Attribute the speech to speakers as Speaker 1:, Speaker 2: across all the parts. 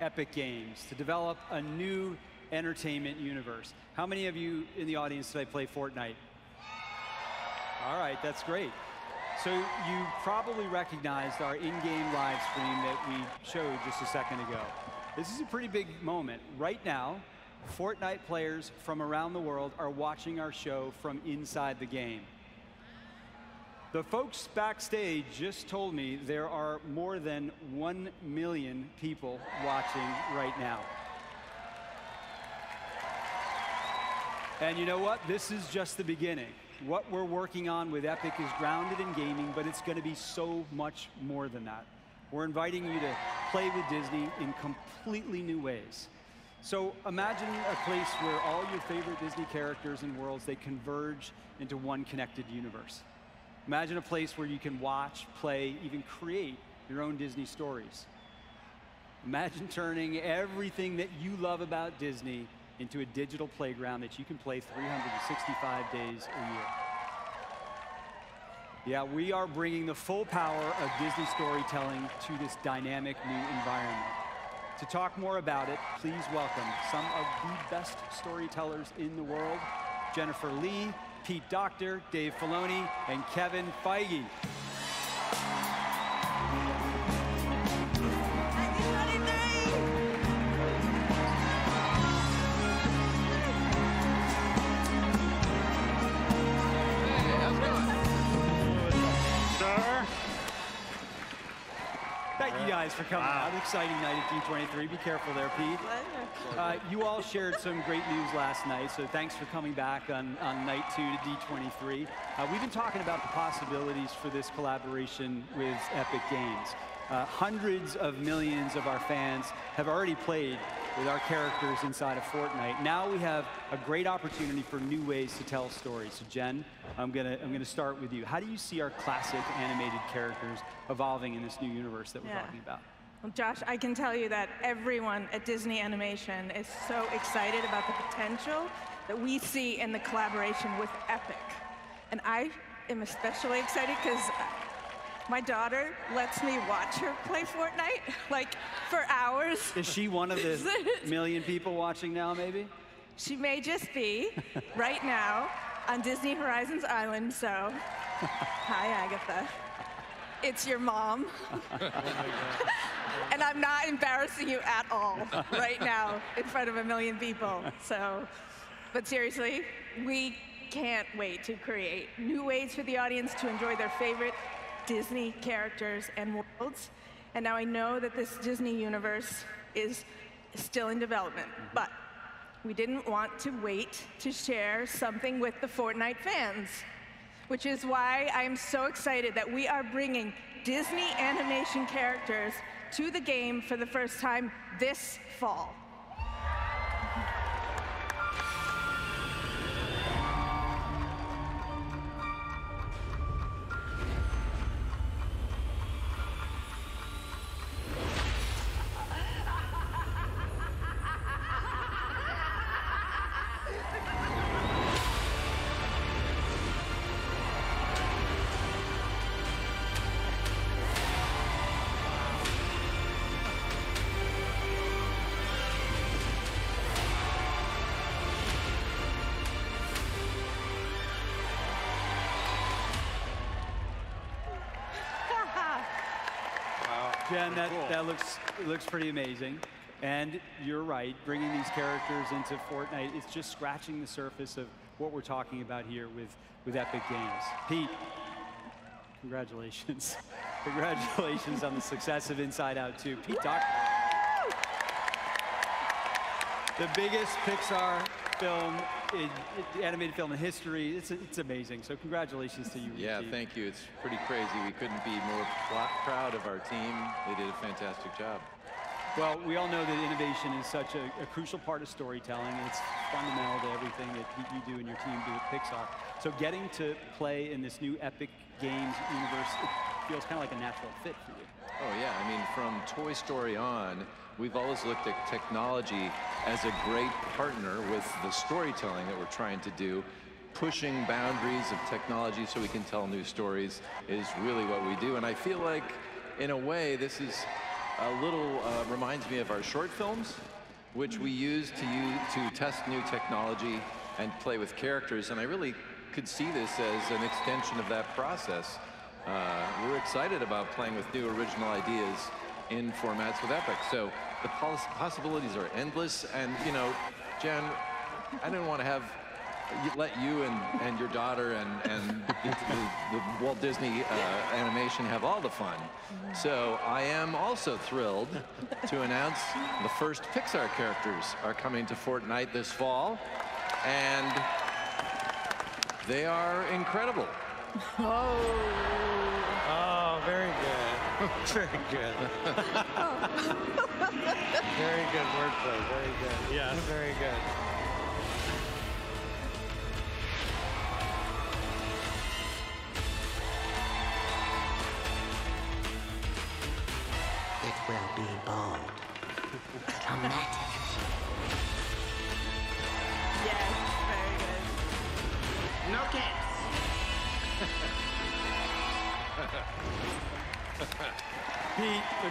Speaker 1: Epic Games to develop a new entertainment universe. How many of you in the audience today play Fortnite? All right, that's great. So you probably recognized our in-game live stream that we showed just a second ago. This is a pretty big moment. Right now, Fortnite players from around the world are watching our show from inside the game. The folks backstage just told me there are more than 1 million people watching right now. And you know what? This is just the beginning. What we're working on with Epic is grounded in gaming, but it's going to be so much more than that. We're inviting you to play with Disney in completely new ways. So imagine a place where all your favorite Disney characters and worlds, they converge into one connected universe. Imagine a place where you can watch, play, even create your own Disney stories. Imagine turning everything that you love about Disney into a digital playground that you can play 365 days a year. Yeah, we are bringing the full power of Disney storytelling to this dynamic new environment. To talk more about it, please welcome some of the best storytellers in the world, Jennifer Lee, Pete Docter, Dave Filoni, and Kevin Feige. You guys for coming out. Exciting night at D23. Be careful there, Pete. Uh, you all shared some great news last night, so thanks for coming back on, on night two to D23. Uh, we've been talking about the possibilities for this collaboration with Epic Games. Uh, hundreds of millions of our fans have already played with our characters inside of Fortnite. Now we have a great opportunity for new ways to tell stories. So Jen, I'm gonna I'm gonna start with you. How do you see our classic animated characters evolving in this new universe that we're
Speaker 2: Yeah.
Speaker 1: talking about?
Speaker 2: Well, Josh, I can tell you that everyone at Disney Animation is so excited about the potential that we see in the collaboration with Epic. And I am especially excited because my daughter lets me watch her play Fortnite, like for hours.
Speaker 1: Is she one of the million people watching now, maybe?
Speaker 2: She may just be right now on Disney Horizons Island, so hi, Agatha. It's your mom. and I'm not embarrassing you at all right now in front of a million people. So, but seriously, we can't wait to create new ways for the audience to enjoy their favorite Disney characters and worlds. And now I know that this Disney universe is still in development, but we didn't want to wait to share something with the Fortnite fans, which is why I am so excited that we are bringing Disney animation characters to the game for the first time this fall.
Speaker 1: Jen, that, that looks looks pretty amazing. And you're right, bringing these characters into Fortnite, it's just scratching the surface of what we're talking about here with, with Epic Games. Pete, congratulations. congratulations on the success of Inside Out 2. Pete Docter. The biggest Pixar film, in- animated film in history. It's, it's amazing. So congratulations to you.
Speaker 3: Yeah, thank you. It's pretty crazy. We couldn't be more proud of our team. They did a fantastic job.
Speaker 1: Well, we all know that innovation is such a, a crucial part of storytelling. It's fundamental to everything that you- you do and your team do at Pixar. So getting to play in this new Epic Games universe, it feels kind of like a natural fit for you.
Speaker 3: Oh yeah, I mean, from Toy Story on, we've always looked at technology as a great partner with the storytelling that we're trying to do. Pushing boundaries of technology so we can tell new stories is really what we do. And I feel like, in a way, this is a little uh, reminds me of our short films, which we use to use, to test new technology and play with characters. And I really could see this as an extension of that process. Uh, we're excited about playing with new original ideas in formats with Epic. So the poss possibilities are endless. And, you know, Jen, I didn't want to have let you and, and your daughter and, and the, the, the Walt Disney uh, animation have all the fun. So I am also thrilled to announce the first Pixar characters are coming to Fortnite this fall. And they are incredible.
Speaker 2: Oh.
Speaker 4: Oh, very good. very good. very good wordplay. Very good.
Speaker 5: Yes.
Speaker 4: Very good.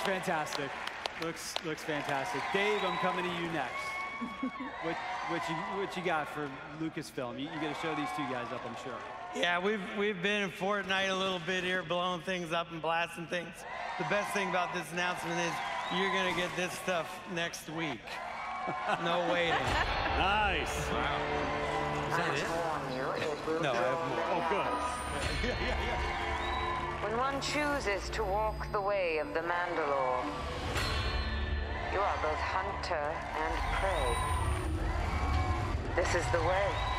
Speaker 1: Looks fantastic. Looks looks fantastic. Dave, I'm coming to you next. what what you what you got for Lucasfilm? You, you got to show these two guys up, I'm sure.
Speaker 4: Yeah, we've we've been in Fortnite a little bit here, blowing things up and blasting things. The best thing about this announcement is you're gonna get this stuff next week. No waiting.
Speaker 5: Nice.
Speaker 6: Is that it? warn you, it will
Speaker 4: No, I
Speaker 6: grow
Speaker 4: have more.
Speaker 5: Oh, good.
Speaker 6: When one chooses to walk the way of the Mandalore, you are both hunter and prey. This is the way.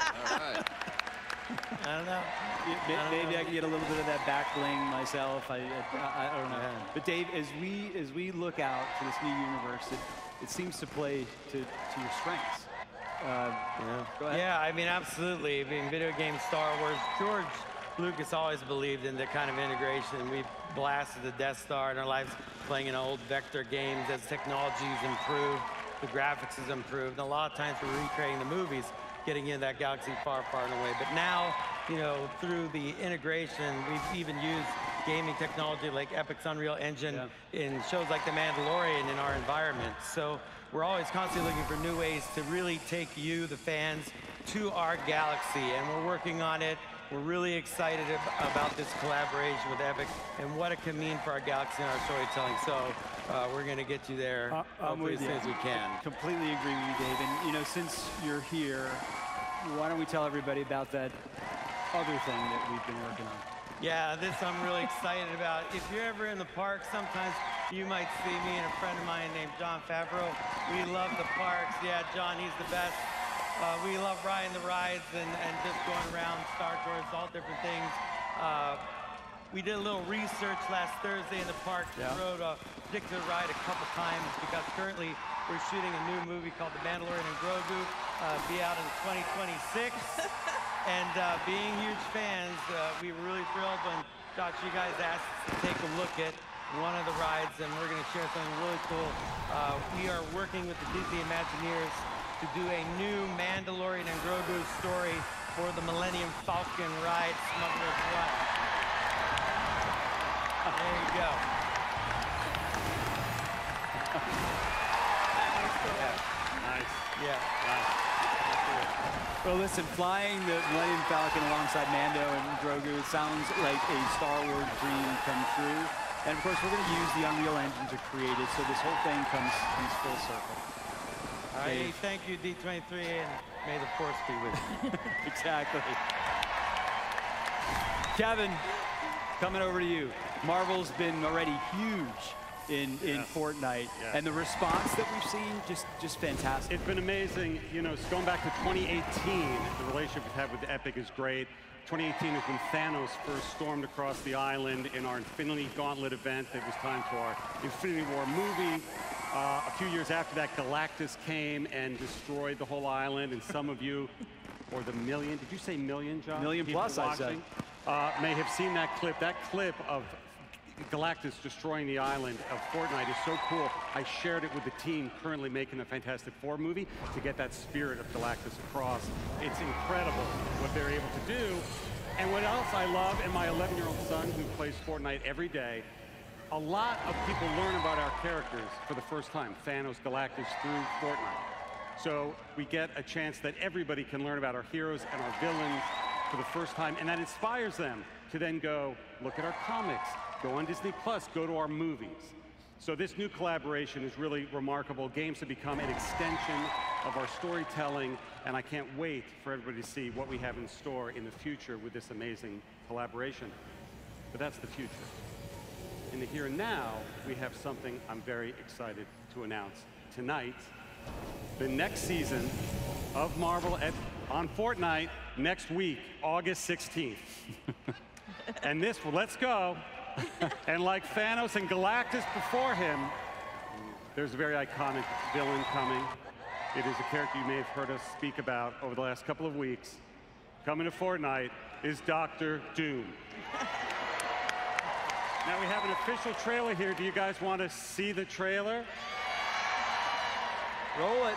Speaker 3: Right.
Speaker 4: I don't know.
Speaker 1: May- Maybe I can get a little bit of that back bling myself. I, I, I don't know.
Speaker 4: Yeah.
Speaker 1: But Dave, as we as we look out to this new universe, it, it seems to play to, to your strengths. Uh, Go ahead.
Speaker 4: Yeah, I mean, absolutely. I mean, video game Star Wars, George Lucas always believed in the kind of integration. We blasted the Death Star in our lives playing in old vector games as technology's improved, the graphics has improved, and a lot of times we're recreating the movies, getting in that galaxy far, far and away. But now, you know, through the integration, we've even used gaming technology like Epic's Unreal Engine
Speaker 1: Yeah.
Speaker 4: in shows like The Mandalorian in our environment. So we're always constantly looking for new ways to really take you, the fans, to our galaxy, and we're working on it. We're really excited about this collaboration with Epic and what it can mean for our galaxy and our storytelling. So uh, we're going to get you there
Speaker 1: I- I'm
Speaker 4: hopefully as soon as we can.
Speaker 1: Completely agree with you, Dave. And you know, since you're here, why don't we tell everybody about that other thing that we've been working on?
Speaker 4: Yeah, this I'm really excited about. If you're ever in the park, sometimes you might see me and a friend of mine named Jon Favreau. We love the parks. Yeah, Jon, he's the best. Uh, we love riding the rides and, and just going around Star Tours, all different things. Uh, we did a little research last Thursday in the park.
Speaker 1: Yeah.
Speaker 4: We rode a particular ride a couple times because currently we're shooting a new movie called The Mandalorian and Grogu. Uh, be out in 2026. and uh, being huge fans, uh, we were really thrilled when Josh, you guys asked us to take a look at one of the rides, and we're going to share something really cool. Uh, we are working with the Disney Imagineers to do a new Mandalorian and Grogu story for the Millennium Falcon ride, Smuggler's Run. There you go.
Speaker 5: Nice.
Speaker 4: Yeah.
Speaker 1: Well, listen, flying the Millennium Falcon alongside Mando and Grogu, sounds like a Star Wars dream come true. And of course, we're going to use the Unreal Engine to create it, so this whole thing comes, comes full circle.
Speaker 4: All right,
Speaker 1: Dave.
Speaker 4: thank you, D23, and may the force be with you.
Speaker 1: exactly. Kevin, coming over to you. Marvel's been already huge in, in Fortnite,
Speaker 5: Yes.
Speaker 1: and the response that we've seen just just fantastic.
Speaker 5: It's been amazing. You know, going back to 2018, the relationship we've had with Epic is great. 2018 is when Thanos first stormed across the island in our Infinity Gauntlet event. It was time for our Infinity War movie. Uh, a few years after that, Galactus came and destroyed the whole island, and some of you or the million, did you say million, John?
Speaker 1: Million
Speaker 5: People
Speaker 1: plus, I said.
Speaker 5: Uh, may have seen that clip. That clip of Galactus destroying the island of Fortnite is so cool. I shared it with the team currently making the Fantastic Four movie to get that spirit of Galactus across. It's incredible what they're able to do. And what else I love, and my 11-year-old son who plays Fortnite every day, a lot of people learn about our characters for the first time, Thanos, Galactus, through Fortnite. So we get a chance that everybody can learn about our heroes and our villains for the first time, and that inspires them to then go look at our comics, go on Disney Plus, go to our movies. So this new collaboration is really remarkable. Games have become an extension of our storytelling, and I can't wait for everybody to see what we have in store in the future with this amazing collaboration. But that's the future. In the here and now, we have something I'm very excited to announce. Tonight, the next season of Marvel at, on Fortnite next week, August 16th. and this, well, let's go. and like Thanos and Galactus before him, there's a very iconic villain coming. It is a character you may have heard us speak about over the last couple of weeks. Coming to Fortnite is Doctor Doom. Now we have an official trailer here. Do you guys want to see the trailer?
Speaker 1: Roll it.